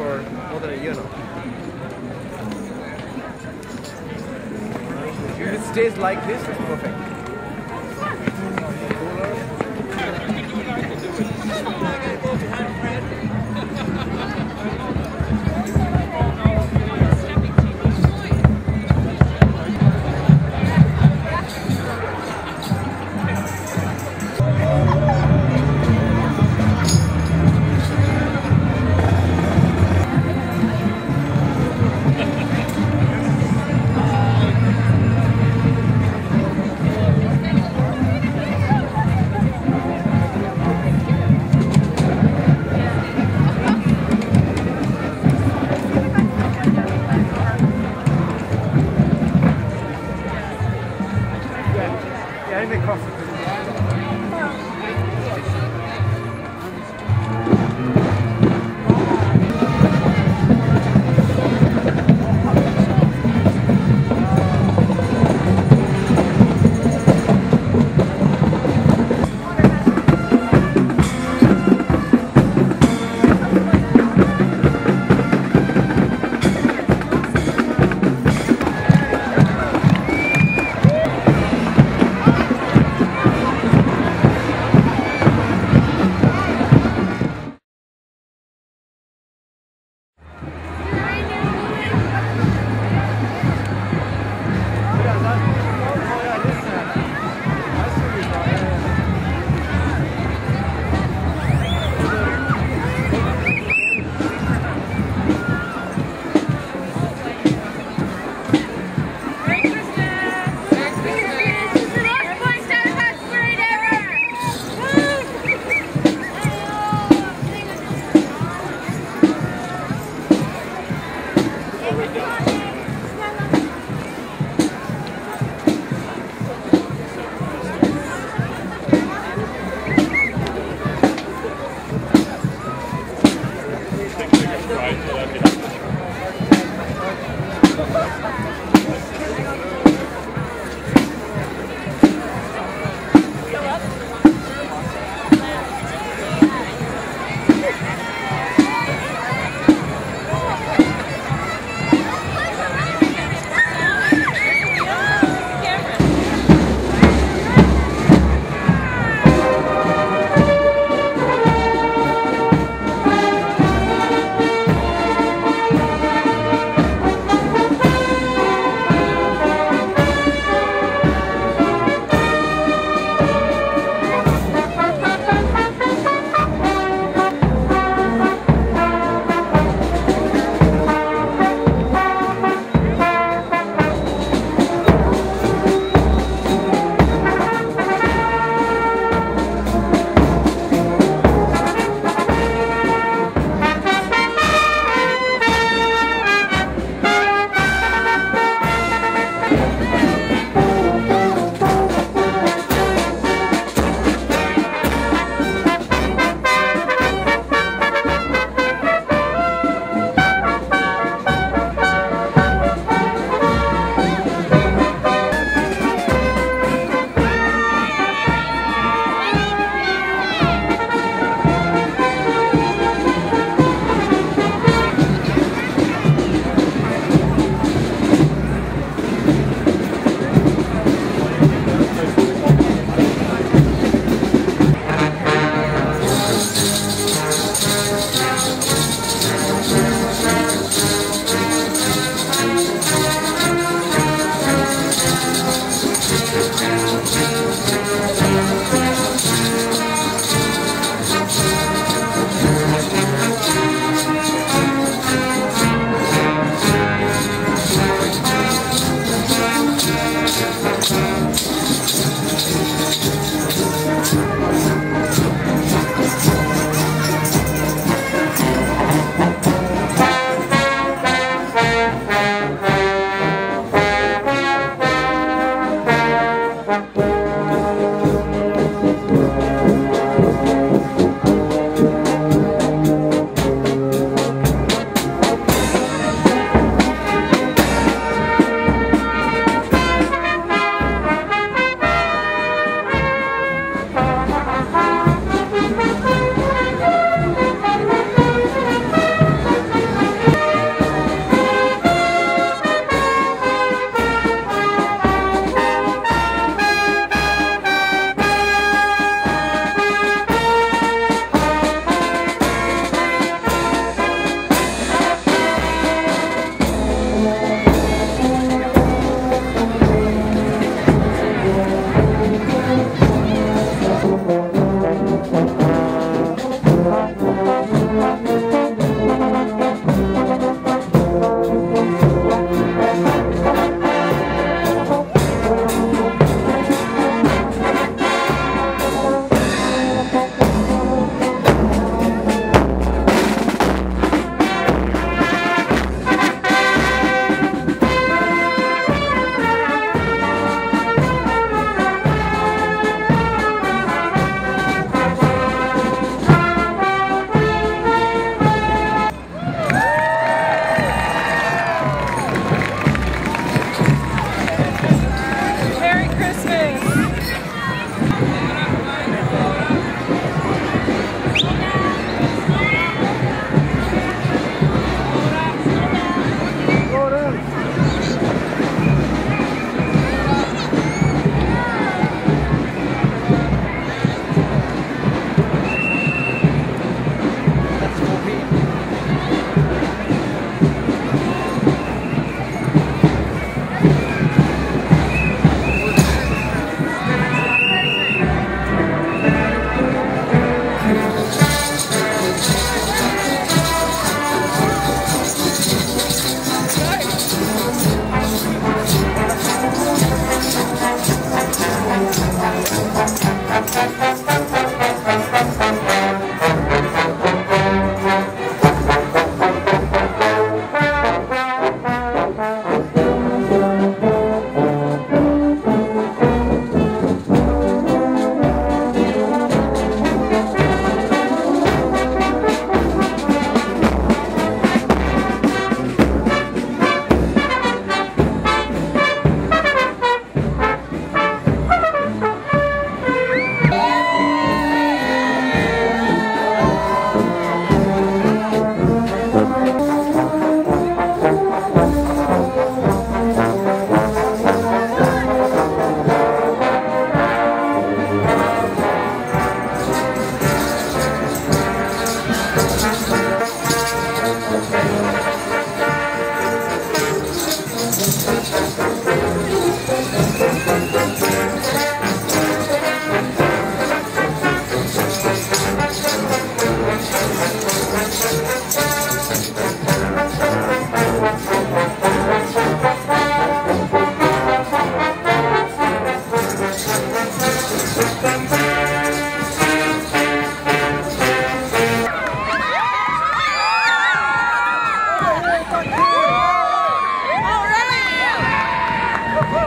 for more than a year now. If it stays like this, it's perfect.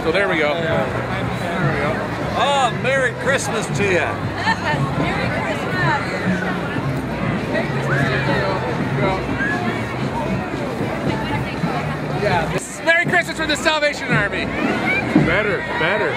So there we go. There we go. Oh, Merry Christmas to you. Merry Christmas. Yeah. Merry Christmas from the Salvation Army. Better, better.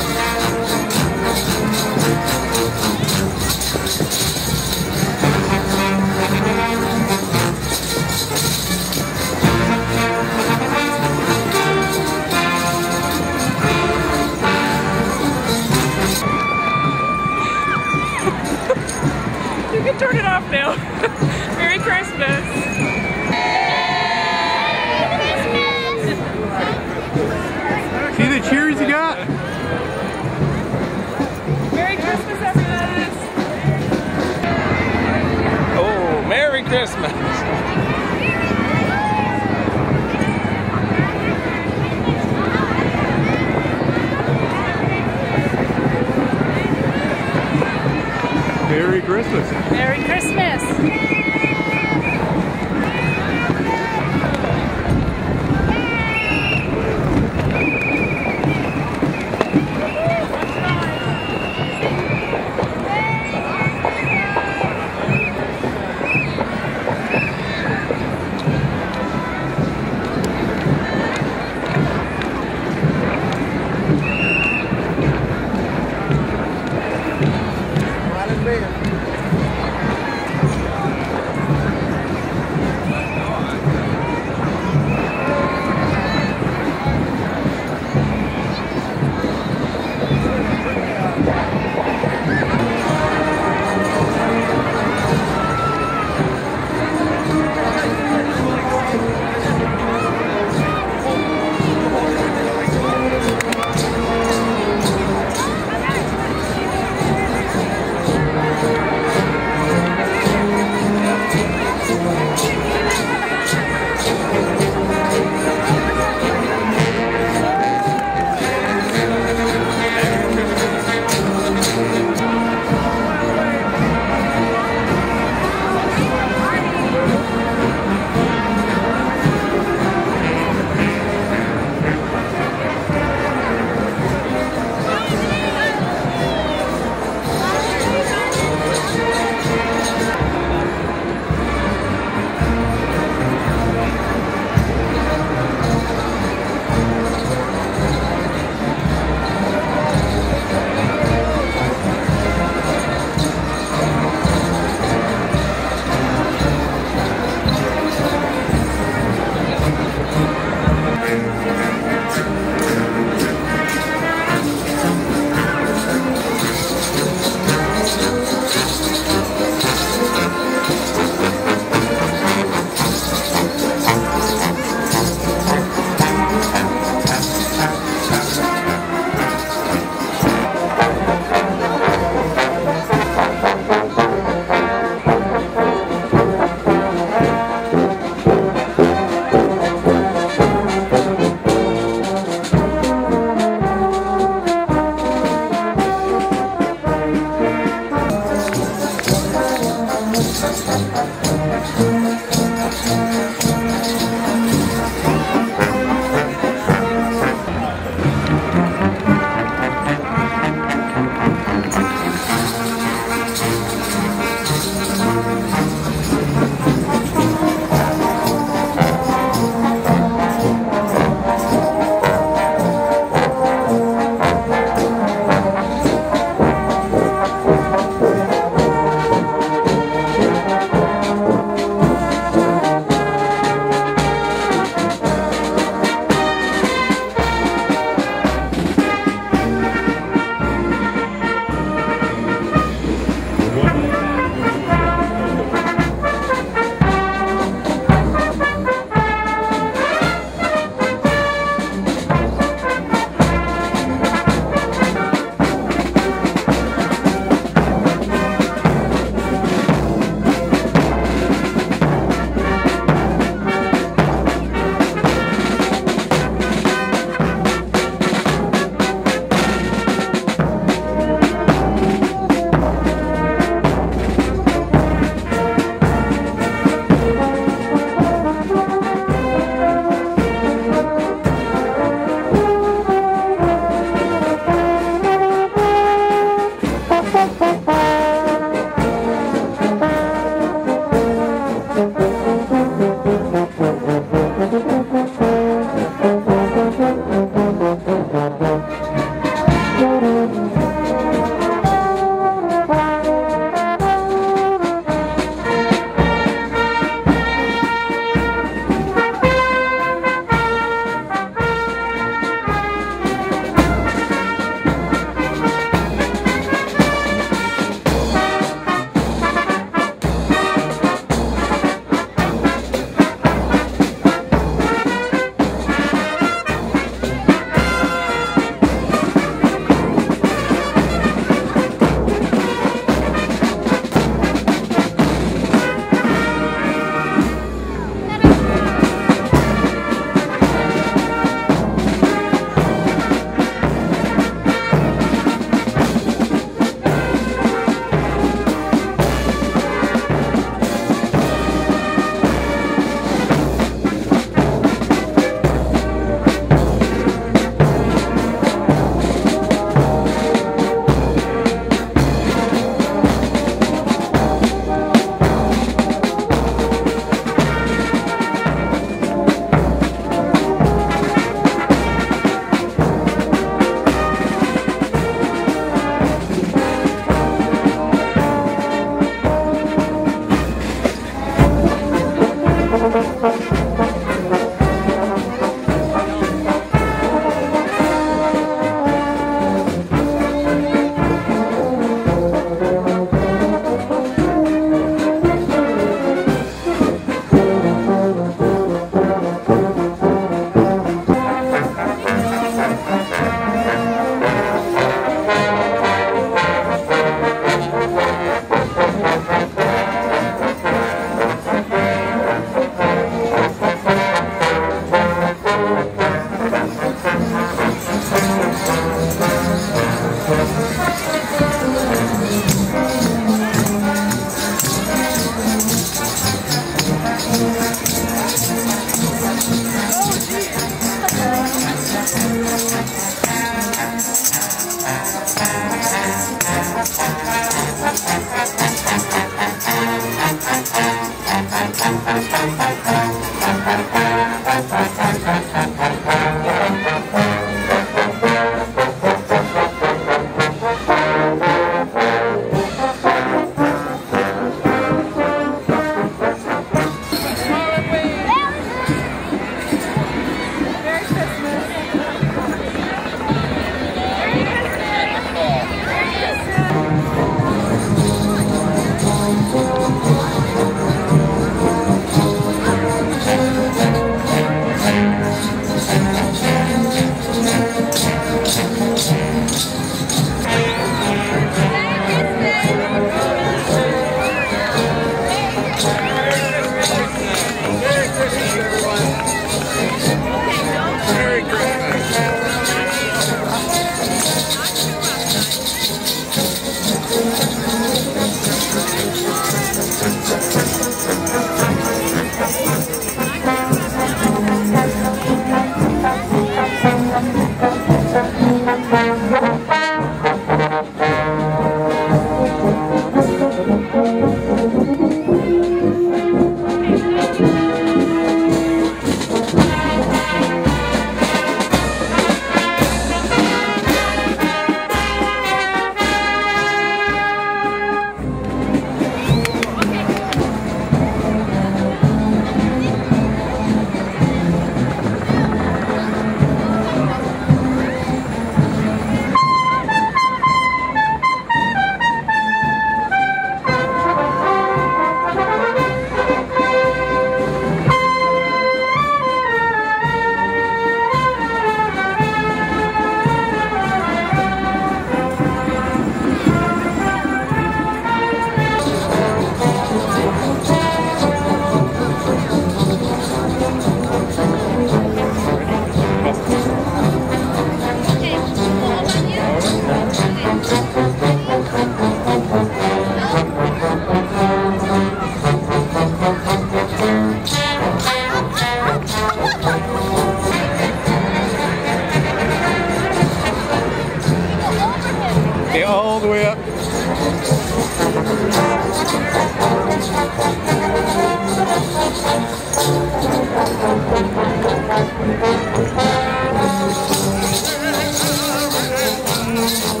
私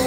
も。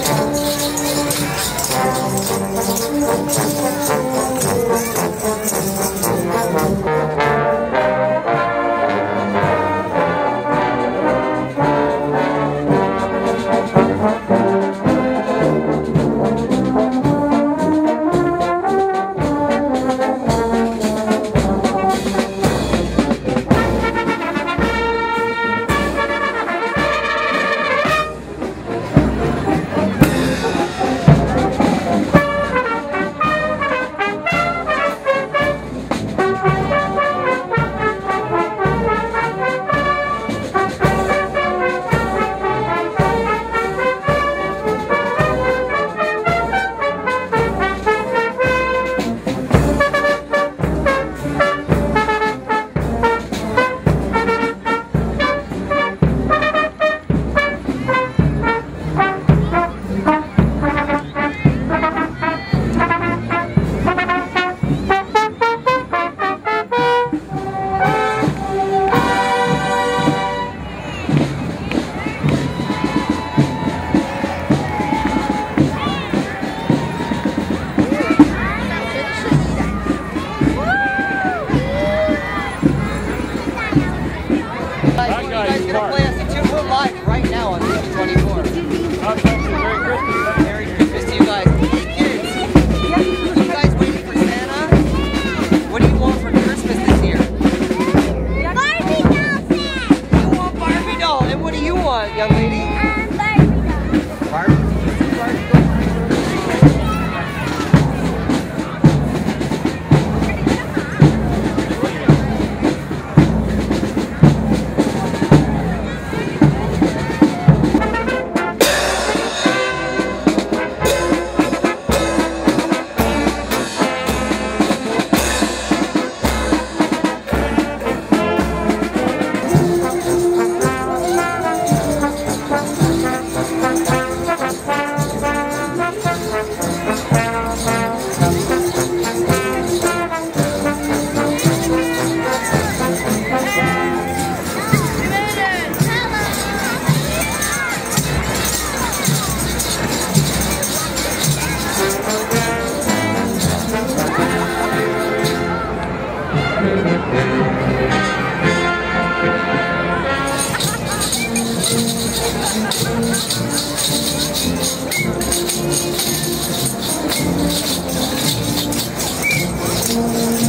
Música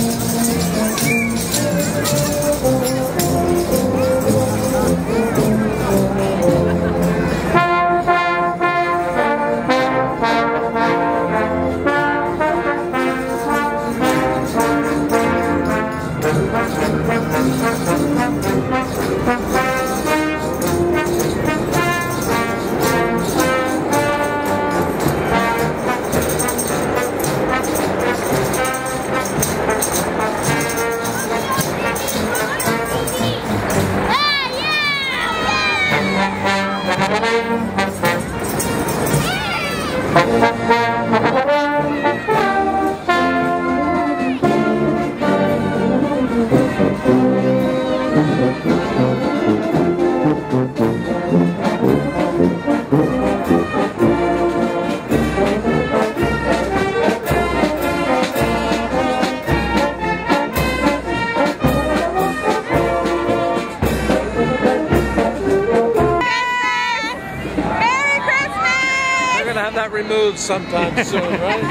field sometime soon, right?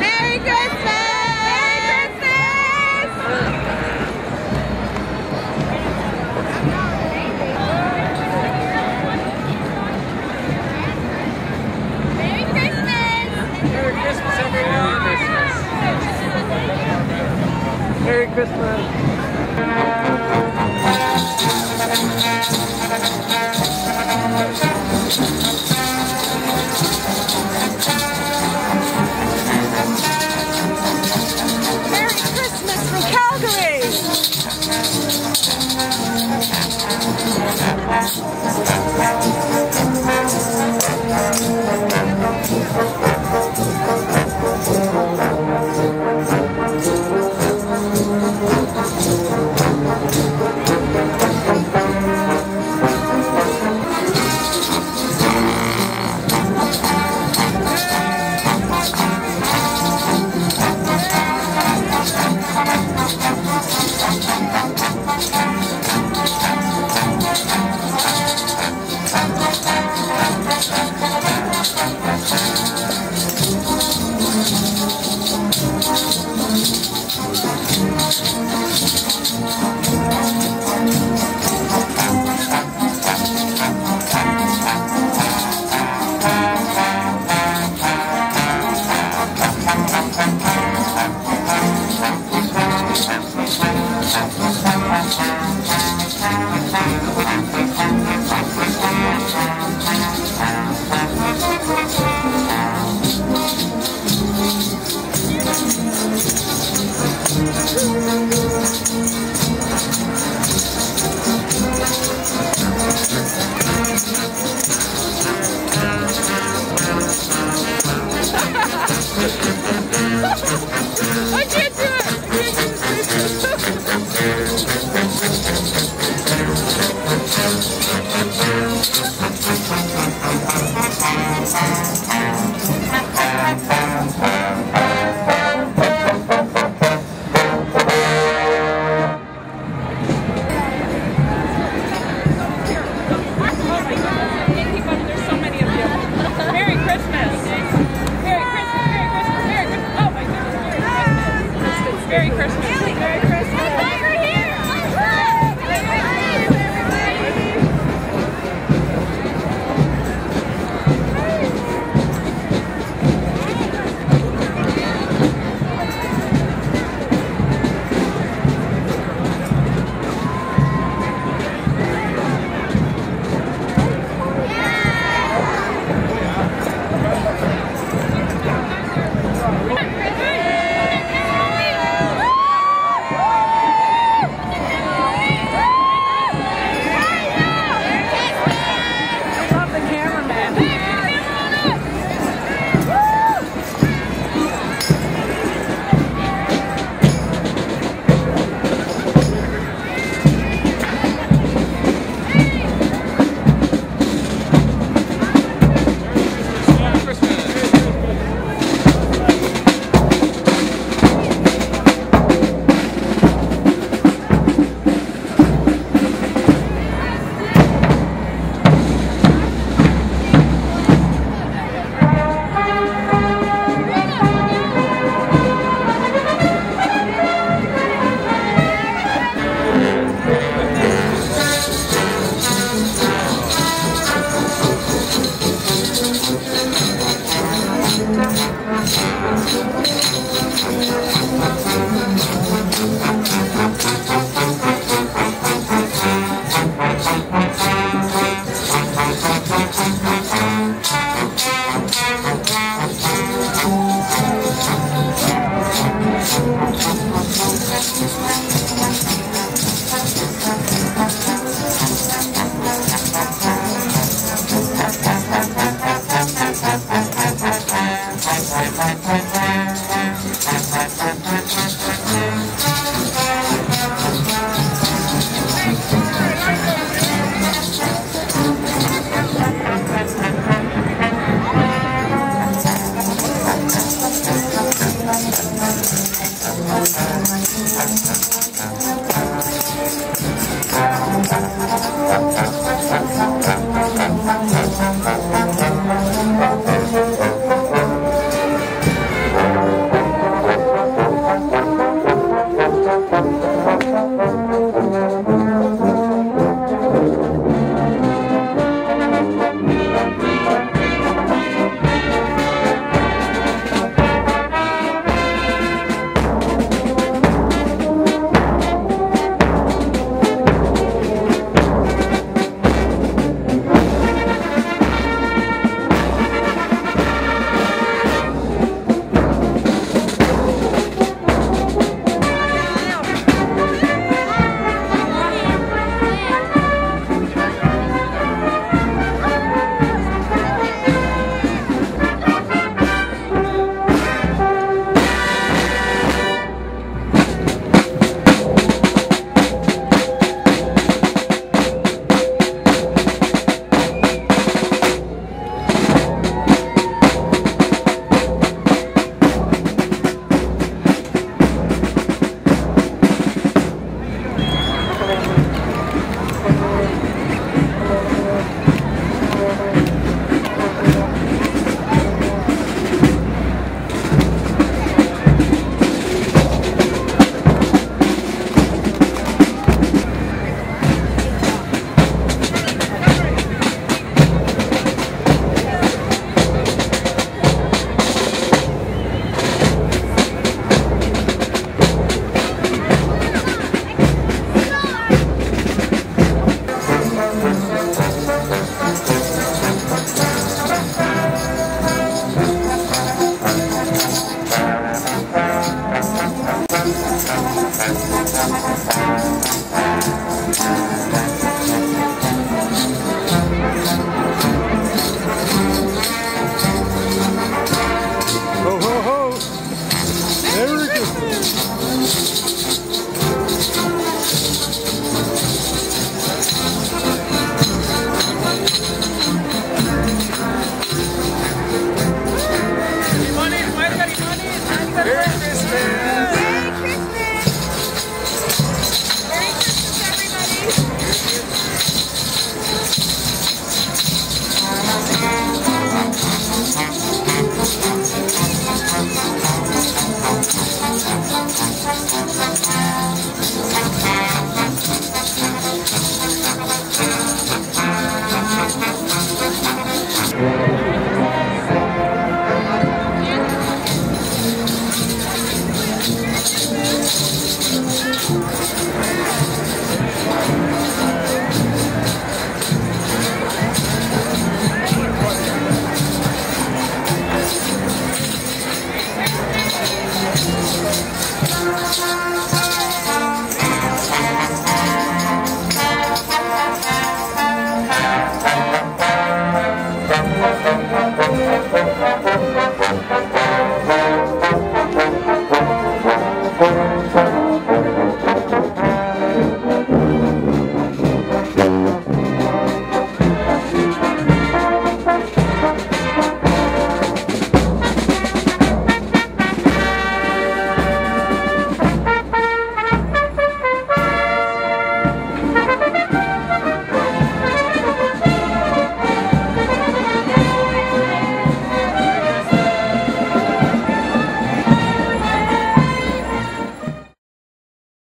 Merry Christmas! Merry Christmas! Merry Christmas! Merry Christmas, everyone! Merry Christmas! Merry Christmas. Thank you.